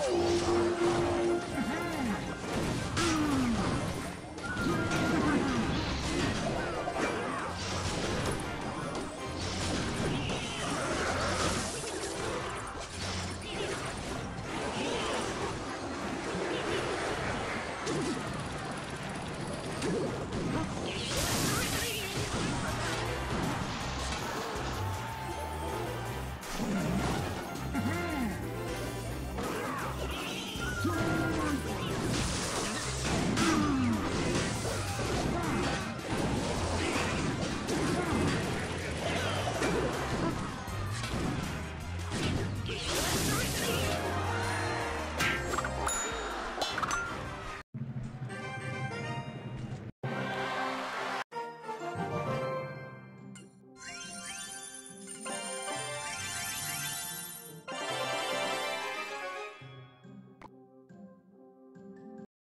フォーク!